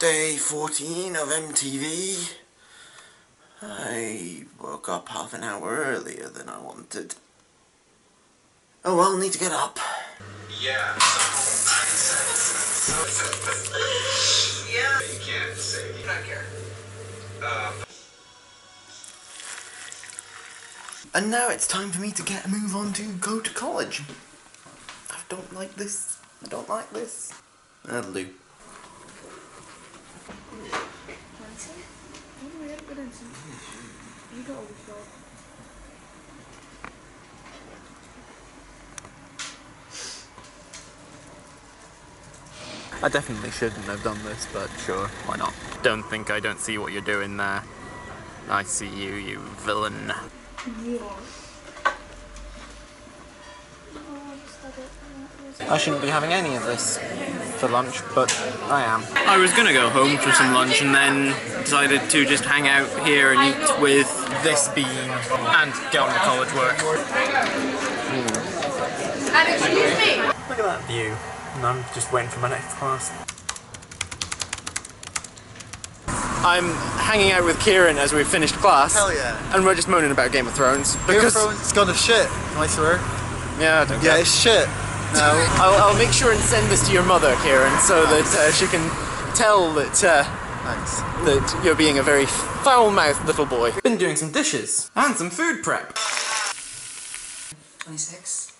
14 of MTV. I woke up half an hour earlier than I wanted. Oh well, need to get up. Yeah, yeah. You can't say. You don't care. And now it's time for me to get a move on to go to college. I don't like this. I don't like this. That'll do. I definitely shouldn't have done this, but sure, why not? Don't think I don't see what you're doing there. I see you, you villain. I shouldn't be having any of this for lunch, but I am. I was gonna go home for some lunch and then decided to just hang out here and eat with this bean and get on with college work. And excuse me. Look at that view. And I'm just waiting for my next class. I'm hanging out with Kieran as we've finished class. Hell yeah. And we're just moaning about Game of Thrones. Game of Because, Thrones, it's gone to shit. Can I swear? yeah, I don't Yeah, care. it's shit. No. I'll, I'll make sure and send this to your mother, Kieran, so that uh, she can tell that uh, Thanks. that you're being a very foul-mouthed little boy. Been doing some dishes and some food prep. 26.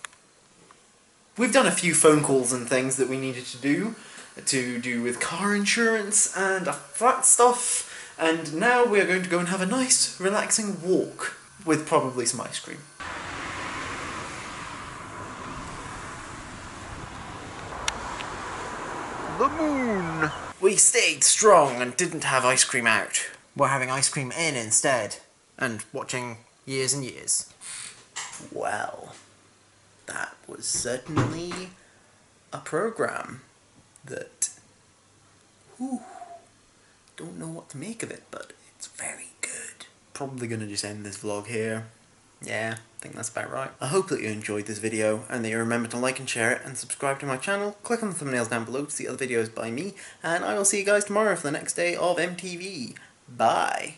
We've done a few phone calls and things that we needed to do to do with car insurance and that stuff. And now we are going to go and have a nice, relaxing walk with probably some ice cream. The moon. We stayed strong and didn't have ice cream out. We're having ice cream in instead. And watching years and years. Well, that was certainly a program that. Whew, don't know what to make of it, but it's very good. Probably gonna just end this vlog here. Yeah, I think that's about right. I hope that you enjoyed this video and that you remember to like and share it and subscribe to my channel. Click on the thumbnails down below to see other videos by me, and I will see you guys tomorrow for the next day of MTV. Bye.